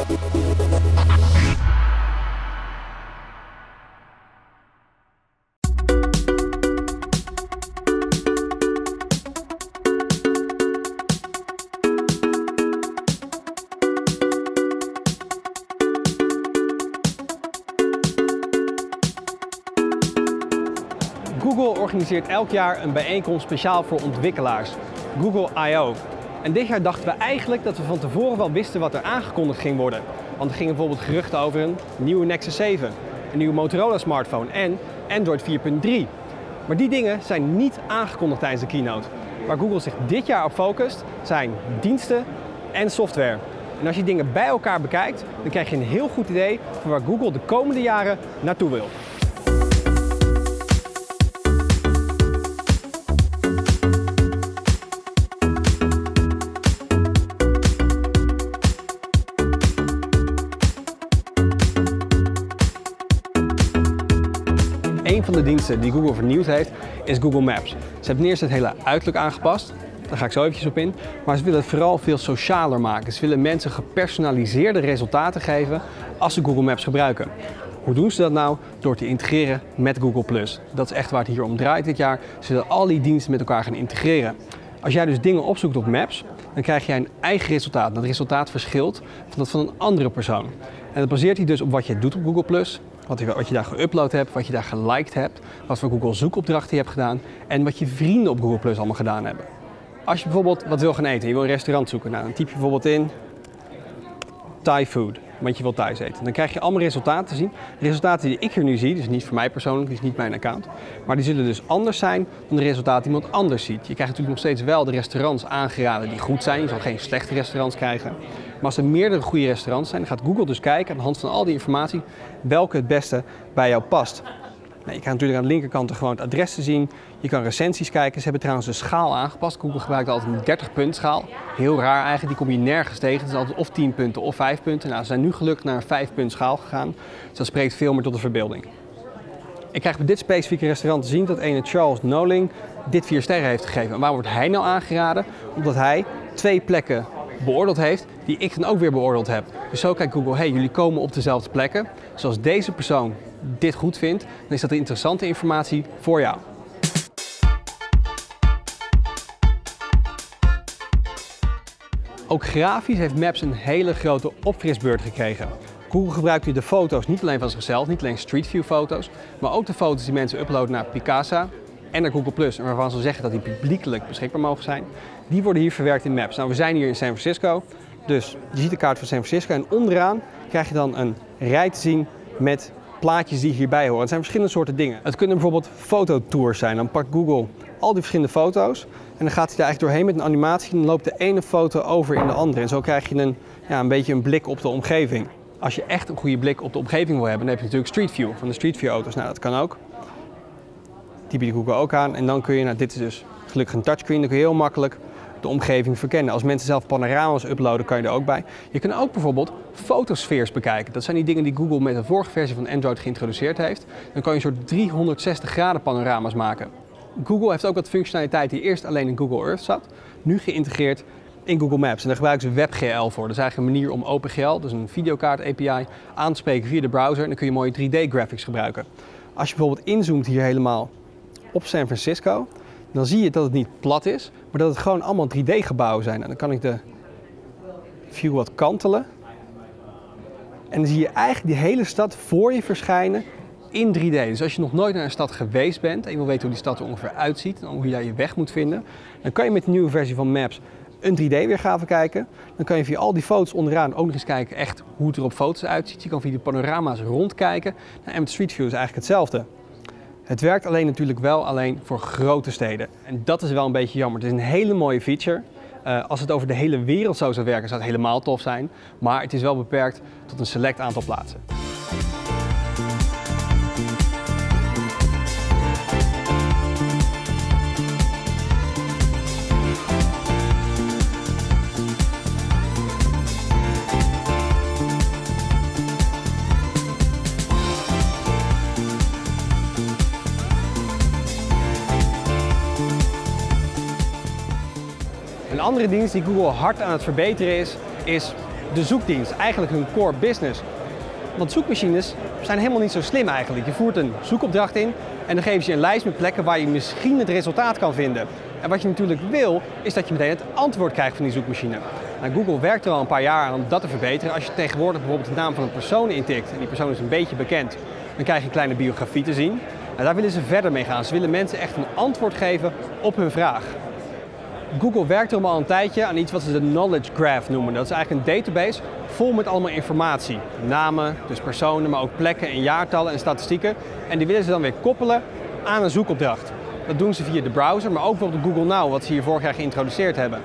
Google organiseert elk jaar een bijeenkomst speciaal voor ontwikkelaars, Google I.O. En dit jaar dachten we eigenlijk dat we van tevoren wel wisten wat er aangekondigd ging worden. Want er gingen bijvoorbeeld geruchten over een nieuwe Nexus 7, een nieuwe Motorola smartphone en Android 4.3. Maar die dingen zijn niet aangekondigd tijdens de keynote. Waar Google zich dit jaar op focust zijn diensten en software. En als je dingen bij elkaar bekijkt, dan krijg je een heel goed idee van waar Google de komende jaren naartoe wil. Van de diensten die Google vernieuwd heeft is Google Maps. Ze hebben eerst het hele uiterlijk aangepast. Daar ga ik zo eventjes op in. Maar ze willen het vooral veel socialer maken. Ze willen mensen gepersonaliseerde resultaten geven als ze Google Maps gebruiken. Hoe doen ze dat nou? Door te integreren met Google+. Dat is echt waar het hier om draait dit jaar. Ze willen al die diensten met elkaar gaan integreren. Als jij dus dingen opzoekt op Maps, dan krijg jij een eigen resultaat. Dat resultaat verschilt van dat van een andere persoon. En dat baseert hij dus op wat je doet op Google+, wat je, wat je daar geüpload hebt, wat je daar geliked hebt, wat voor Google zoekopdrachten je hebt gedaan en wat je vrienden op Google Plus allemaal gedaan hebben. Als je bijvoorbeeld wat wil gaan eten, je wil een restaurant zoeken, nou, dan typ je bijvoorbeeld in Thai food, want je wilt Thais eten. Dan krijg je allemaal resultaten te zien. De resultaten die ik hier nu zie, dus niet voor mij persoonlijk, is niet mijn account, maar die zullen dus anders zijn dan de resultaten die iemand anders ziet. Je krijgt natuurlijk nog steeds wel de restaurants aangeraden die goed zijn. Je zal geen slechte restaurants krijgen. Maar als er meerdere goede restaurants zijn, dan gaat Google dus kijken aan de hand van al die informatie welke het beste bij jou past. Nou, je kan natuurlijk aan de linkerkant gewoon het adres te zien. Je kan recensies kijken. Ze hebben trouwens de schaal aangepast. Google gebruikt altijd een 30 punt schaal. Heel raar eigenlijk, die kom je nergens tegen. Het is altijd of 10 punten of 5 punten. Nou, ze zijn nu gelukkig naar een 5 punt schaal gegaan. Dus dat spreekt veel meer tot de verbeelding. Ik krijg bij dit specifieke restaurant te zien dat ene Charles Noling dit 4 sterren heeft gegeven. En waar wordt hij nou aangeraden? Omdat hij twee plekken beoordeeld heeft, die ik dan ook weer beoordeeld heb. Dus zo kijkt Google, hey, jullie komen op dezelfde plekken. Dus als deze persoon dit goed vindt, dan is dat interessante informatie voor jou. Ook grafisch heeft Maps een hele grote opfrisbeurt gekregen. Google gebruikt nu de foto's niet alleen van zichzelf, niet alleen Street View foto's, maar ook de foto's die mensen uploaden naar Picasa en naar Google Plus, en waarvan ze zeggen dat die publiekelijk beschikbaar mogen zijn, die worden hier verwerkt in Maps. Nou, we zijn hier in San Francisco, dus je ziet de kaart van San Francisco en onderaan krijg je dan een rij te zien met plaatjes die hierbij horen. Het zijn verschillende soorten dingen. Het kunnen bijvoorbeeld fototours zijn. Dan pakt Google al die verschillende foto's en dan gaat hij daar eigenlijk doorheen met een animatie dan loopt de ene foto over in de andere. En zo krijg je een, ja, een beetje een blik op de omgeving. Als je echt een goede blik op de omgeving wil hebben, dan heb je natuurlijk Street View van de Street View auto's. Nou, dat kan ook. Die biedt Google ook aan. En dan kun je, nou dit is dus gelukkig een touchscreen, dan kun je heel makkelijk de omgeving verkennen. Als mensen zelf panorama's uploaden, kan je er ook bij. Je kunt ook bijvoorbeeld fotosfeers bekijken. Dat zijn die dingen die Google met de vorige versie van Android geïntroduceerd heeft. Dan kan je een soort 360 graden panorama's maken. Google heeft ook wat functionaliteit die eerst alleen in Google Earth zat, nu geïntegreerd in Google Maps. En daar gebruiken ze WebGL voor. Dat is eigenlijk een manier om OpenGL, dus een videokaart API, aan te spreken via de browser. En dan kun je mooie 3D graphics gebruiken. Als je bijvoorbeeld inzoomt hier helemaal op San Francisco, dan zie je dat het niet plat is, maar dat het gewoon allemaal 3D-gebouwen zijn. En dan kan ik de view wat kantelen. En dan zie je eigenlijk die hele stad voor je verschijnen in 3D. Dus als je nog nooit naar een stad geweest bent en je wil weten hoe die stad er ongeveer uitziet en hoe daar je weg moet vinden, dan kan je met de nieuwe versie van Maps een 3D-weergave kijken. Dan kan je via al die foto's onderaan ook nog eens kijken echt hoe het er op foto's uitziet. Je kan via de panorama's rondkijken. Nou, en met Street View is eigenlijk hetzelfde. Het werkt alleen natuurlijk wel alleen voor grote steden. En dat is wel een beetje jammer. Het is een hele mooie feature. Uh, als het over de hele wereld zo zou werken, zou het helemaal tof zijn. Maar het is wel beperkt tot een select aantal plaatsen. Andere dienst die Google hard aan het verbeteren is, is de zoekdienst, eigenlijk hun core business. Want zoekmachines zijn helemaal niet zo slim eigenlijk. Je voert een zoekopdracht in en dan geven ze je een lijst met plekken waar je misschien het resultaat kan vinden. En wat je natuurlijk wil, is dat je meteen het antwoord krijgt van die zoekmachine. Nou, Google werkt er al een paar jaar aan om dat te verbeteren. Als je tegenwoordig bijvoorbeeld de naam van een persoon intikt en die persoon is een beetje bekend, dan krijg je een kleine biografie te zien. En daar willen ze verder mee gaan. Ze willen mensen echt een antwoord geven op hun vraag. Google werkt er al een tijdje aan iets wat ze de Knowledge Graph noemen. Dat is eigenlijk een database vol met allemaal informatie. Namen, dus personen, maar ook plekken en jaartallen en statistieken. En die willen ze dan weer koppelen aan een zoekopdracht. Dat doen ze via de browser, maar ook bijvoorbeeld Google Now, wat ze hier vorig jaar geïntroduceerd hebben.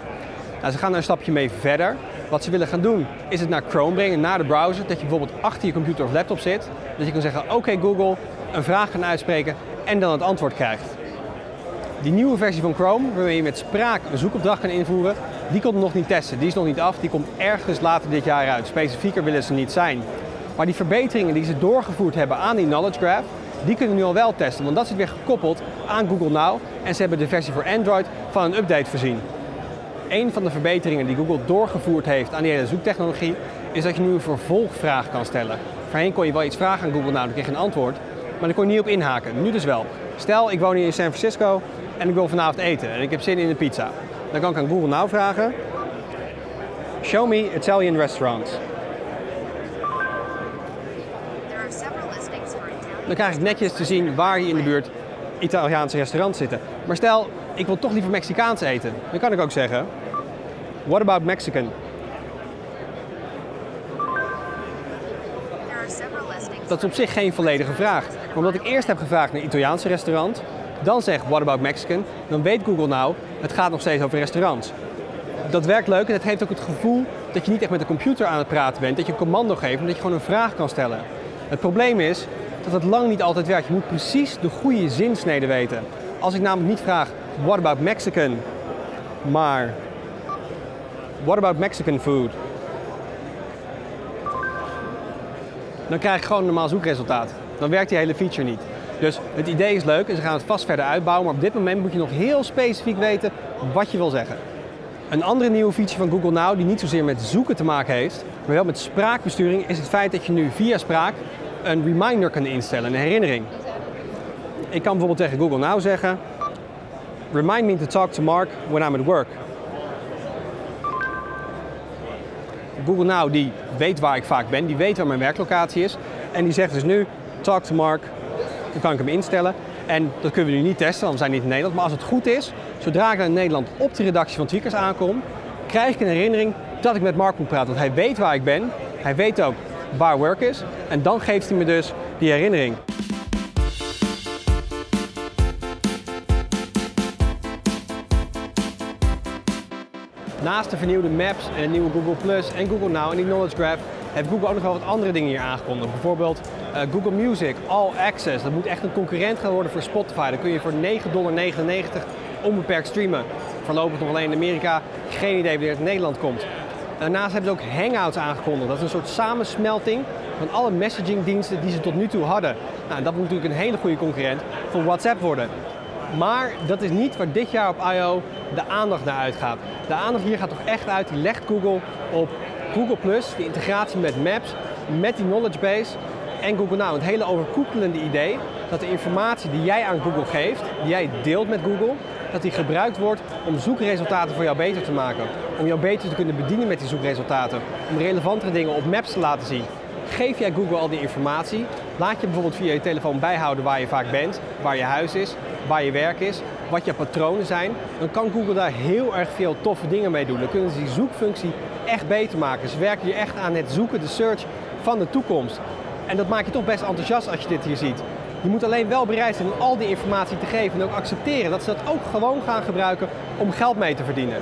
Nou, ze gaan er een stapje mee verder. Wat ze willen gaan doen, is het naar Chrome brengen, naar de browser. Dat je bijvoorbeeld achter je computer of laptop zit. Dat je kan zeggen, oké Google, een vraag gaan uitspreken en dan het antwoord krijgt. Die nieuwe versie van Chrome, waarmee je met spraak een zoekopdracht kan invoeren, die komt nog niet testen. Die is nog niet af, die komt ergens later dit jaar uit. Specifieker willen ze niet zijn. Maar die verbeteringen die ze doorgevoerd hebben aan die Knowledge Graph, die kunnen we nu al wel testen. Want dat zit weer gekoppeld aan Google Now en ze hebben de versie voor Android van een update voorzien. Een van de verbeteringen die Google doorgevoerd heeft aan die hele zoektechnologie, is dat je nu een vervolgvraag kan stellen. Voorheen kon je wel iets vragen aan Google Now, dan kreeg je een antwoord, maar dan kon je niet op inhaken. Nu dus wel. Stel, ik woon hier in San Francisco en ik wil vanavond eten en ik heb zin in een pizza. Dan kan ik aan Google Now vragen, show me Italian restaurants. Dan krijg ik netjes te zien waar hier in de buurt Italiaanse restaurants zitten. Maar stel, ik wil toch liever Mexicaans eten. Dan kan ik ook zeggen, what about Mexican? Dat is op zich geen volledige vraag. Omdat ik eerst heb gevraagd naar Italiaanse restaurant, dan zeg what about Mexican, dan weet Google nou, het gaat nog steeds over restaurants. Dat werkt leuk en het heeft ook het gevoel dat je niet echt met de computer aan het praten bent, dat je een commando geeft en dat je gewoon een vraag kan stellen. Het probleem is dat het lang niet altijd werkt. Je moet precies de goede zinsnede weten. Als ik namelijk niet vraag what about Mexican, maar what about Mexican food? Dan krijg je gewoon een normaal zoekresultaat. Dan werkt die hele feature niet. Dus het idee is leuk en ze gaan het vast verder uitbouwen, maar op dit moment moet je nog heel specifiek weten wat je wil zeggen. Een andere nieuwe feature van Google Now die niet zozeer met zoeken te maken heeft, maar wel met spraakbesturing, is het feit dat je nu via spraak een reminder kan instellen, een herinnering. Ik kan bijvoorbeeld tegen Google Now zeggen, remind me to talk to Mark when I'm at work. Google Now die weet waar ik vaak ben, die weet waar mijn werklocatie is en die zegt dus nu, talk to Mark dan kan ik hem instellen. En dat kunnen we nu niet testen, want we zijn niet in Nederland. Maar als het goed is, zodra ik in Nederland op de redactie van Tweakers aankom, krijg ik een herinnering dat ik met Mark moet praten. Want hij weet waar ik ben, hij weet ook waar work is. En dan geeft hij me dus die herinnering. Naast de vernieuwde Maps en nieuwe Google Plus en Google Now en die Knowledge Graph heeft Google ook nog wel wat andere dingen hier aangekondigd. Bijvoorbeeld uh, Google Music, All Access. Dat moet echt een concurrent gaan worden voor Spotify. Dan kun je voor 9,99 dollar onbeperkt streamen. Voorlopig nog alleen in Amerika. Geen idee wanneer het in Nederland komt. Daarnaast hebben ze ook Hangouts aangekondigd. Dat is een soort samensmelting van alle messagingdiensten die ze tot nu toe hadden. Nou, dat moet natuurlijk een hele goede concurrent voor WhatsApp worden. Maar dat is niet waar dit jaar op I.O. de aandacht naar uitgaat. De aandacht hier gaat toch echt uit, die legt Google op Google+, de integratie met Maps, met die knowledge base en Google Now. Het hele overkoepelende idee dat de informatie die jij aan Google geeft, die jij deelt met Google, dat die gebruikt wordt om zoekresultaten voor jou beter te maken. Om jou beter te kunnen bedienen met die zoekresultaten. Om relevantere dingen op Maps te laten zien. Geef jij Google al die informatie, laat je bijvoorbeeld via je telefoon bijhouden waar je vaak bent, waar je huis is, waar je werk is, wat je patronen zijn, dan kan Google daar heel erg veel toffe dingen mee doen. Dan kunnen ze die zoekfunctie echt beter maken. Ze werken hier echt aan het zoeken, de search van de toekomst. En dat maakt je toch best enthousiast als je dit hier ziet. Je moet alleen wel bereid zijn om al die informatie te geven en ook accepteren dat ze dat ook gewoon gaan gebruiken om geld mee te verdienen.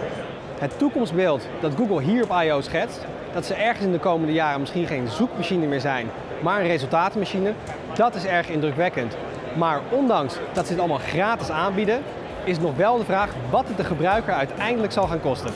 Het toekomstbeeld dat Google hier op I.O. schetst, dat ze ergens in de komende jaren misschien geen zoekmachine meer zijn, maar een resultatenmachine, dat is erg indrukwekkend. Maar ondanks dat ze het allemaal gratis aanbieden, is nog wel de vraag wat het de gebruiker uiteindelijk zal gaan kosten.